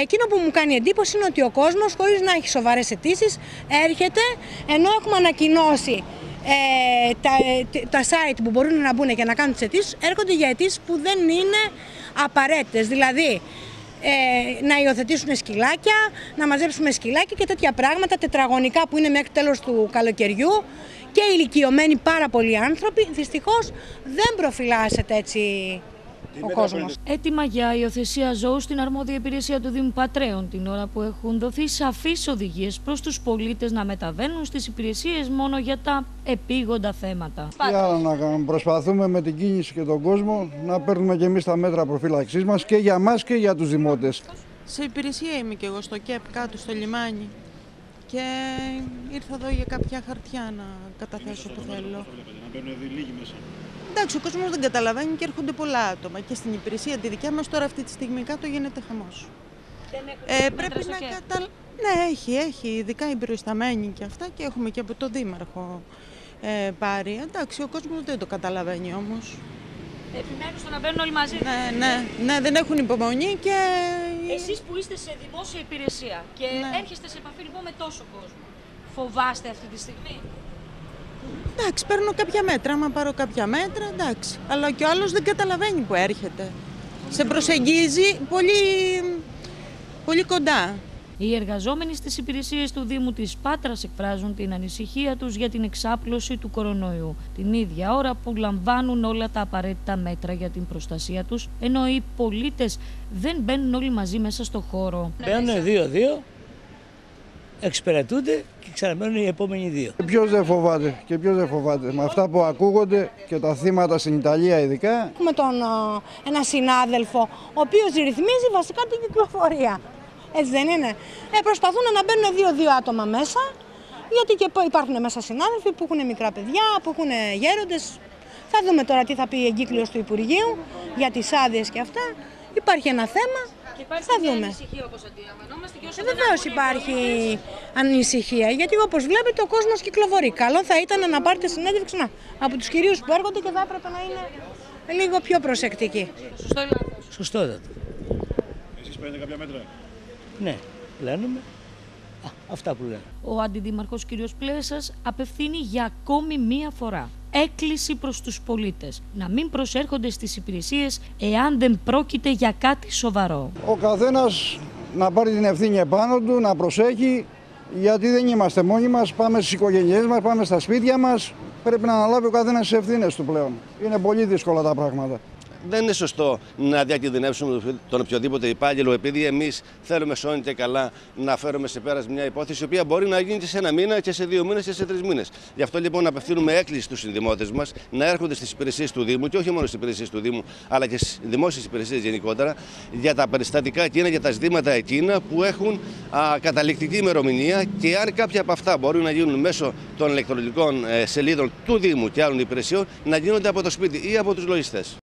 Εκείνο που μου κάνει εντύπωση είναι ότι ο κόσμος χωρίς να έχει σοβαρές αιτήσεις έρχεται ενώ έχουμε ανακοινώσει ε, τα, τα site που μπορούν να μπουν και να κάνουν τις αιτήσεις, έρχονται για αιτήσεις που δεν είναι απαραίτητες. Δηλαδή ε, να υιοθετήσουν σκυλάκια, να μαζέψουμε σκυλάκια και τέτοια πράγματα τετραγωνικά που είναι μέχρι τέλος του καλοκαιριού και ηλικιωμένοι πάρα πολλοί άνθρωποι. Δυστυχώς δεν προφυλάσσεται έτσι ο κόσμος. Έτοιμα για υιοθεσία ζώου στην αρμόδια υπηρεσία του Δήμου Πατρέων την ώρα που έχουν δοθεί σαφείς οδηγίες προς τους πολίτες να μεταβαίνουν στις υπηρεσίες μόνο για τα επίγοντα θέματα. Τι άλλο να κάνουμε. Προσπαθούμε με την κίνηση και τον κόσμο να παίρνουμε και εμείς τα μέτρα προφύλαξής μας και για μας και για τους δημότες. Σε υπηρεσία είμαι και εγώ στο ΚΕΠ κάτω στο λιμάνι και ήρθα εδώ για κάποια χαρτιά να καταθέσω που θέλω. Να μπαίνουν λίγοι μέσα. Εντάξει, ο κόσμος δεν καταλαβαίνει και έρχονται πολλά άτομα και στην υπηρεσία τη δικιά μας τώρα αυτή τη στιγμή κάτω γίνεται χαμός. Ε, πρέπει να κατα... Ναι, έχει, έχει, ειδικά οι προϊσταμένοι και αυτά και έχουμε και από τον Δήμαρχο ε, πάρει. Εντάξει, ο κόσμος δεν το καταλαβαίνει όμως. Επιμένουν στο να μπαίνουν όλοι μαζί. Ναι, ναι, ναι, δεν έχουν υπομονή και... Εσείς που είστε σε δημόσια υπηρεσία και Ναι. έρχεστε σε επαφή λοιπόν με τόσο κόσμο, φοβάστε αυτή τη στιγμή; Εντάξει, παίρνω κάποια μέτρα. Άμα πάρω κάποια μέτρα, εντάξει. Αλλά και ο άλλος δεν καταλαβαίνει που έρχεται. Σε προσεγγίζει πολύ, πολύ κοντά. Οι εργαζόμενοι στις υπηρεσίες του Δήμου της Πάτρας εκφράζουν την ανησυχία τους για την εξάπλωση του κορονοϊού. Την ίδια ώρα που λαμβάνουν όλα τα απαραίτητα μέτρα για την προστασία τους, ενώ οι πολίτες δεν μπαίνουν όλοι μαζί μέσα στο χώρο. Μπαίνουν δύο-δύο, εξυπηρετούνται και ξαναμένουν οι επόμενοι δύο. Και ποιος δεν φοβάται, και ποιος δεν φοβάται. Με αυτά που ακούγονται και τα θύματα στην Ιταλία ειδικά, Έχουμε τον, α, ένα συνάδελφο, ο οποίος ρυθμίζει βασικά την κυκλοφορία. Έτσι δεν είναι; Ε, προσπαθούν να μπαίνουν δύο-δύο άτομα μέσα, γιατί και π- υπάρχουν μέσα συνάδελφοι που έχουν μικρά παιδιά, που έχουν γέροντες. Θα δούμε τώρα τι θα πει η εγκύκλειος του Υπουργείου για τις άδειες και αυτά. Υπάρχει ένα θέμα, θα δούμε. ανησυχία όπως αντιλαμβανόμαστε και όσο Ε, Βεβαίως υπάρχει ανησυχία, γιατί όπως βλέπετε ο κόσμος κυκλοφορεί. Καλό θα ήταν να πάρετε συνέντευξη να, από τους κυρίους που έρχονται και θα έπρεπε να είναι λίγο πιο προσεκτικοί. Σωστό ή λάθος. Σωστότατο. Εσείς παίρνετε κάποια μέτρα; Ναι, πλένουμε. Α, αυτά που λένε. Ο Αντιδήμαρχος κ. Πλέσας απευθύνει για ακόμη μία φορά έκκληση προς τους πολίτες να μην προσέρχονται στις υπηρεσίες εάν δεν πρόκειται για κάτι σοβαρό. ο καθένας να πάρει την ευθύνη επάνω του, να προσέχει, γιατί δεν είμαστε μόνοι μας, πάμε στις οικογένειές μας, πάμε στα σπίτια μας. Πρέπει να αναλάβει ο καθένας τις ευθύνες του πλέον. Είναι πολύ δύσκολα τα πράγματα. Δεν είναι σωστό να διακινδυνεύσουμε τον οποιοδήποτε υπάλληλο επειδή εμείς θέλουμε σώνει και καλά να φέρουμε σε πέρας μια υπόθεση η οποία μπορεί να γίνει και σε ένα μήνα και σε δύο μήνες και σε τρεις μήνες. Γι' αυτό λοιπόν απευθύνουμε έκκληση στους συνδημότες μας να έρχονται στις υπηρεσίες του Δήμου και όχι μόνο στις υπηρεσίες του Δήμου αλλά και στις δημόσιες υπηρεσίες γενικότερα για τα περιστατικά εκείνα, για τα ζητήματα εκείνα που έχουν α, καταληκτική ημερομηνία και αν κάποια από αυτά μπορούν να γίνουν μέσω των ηλεκτρονικών ε, σελίδων του Δήμου και άλλων υπηρεσιών να γίνονται από το σπίτι ή από τους λογιστές.